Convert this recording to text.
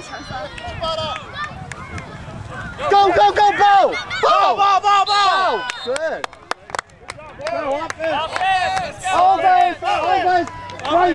Go, go, go, Bo! Bo, Bo, Bo, Bo! Good. Good job, Good. Offense. Offense. Offense. Offense. Offense. Right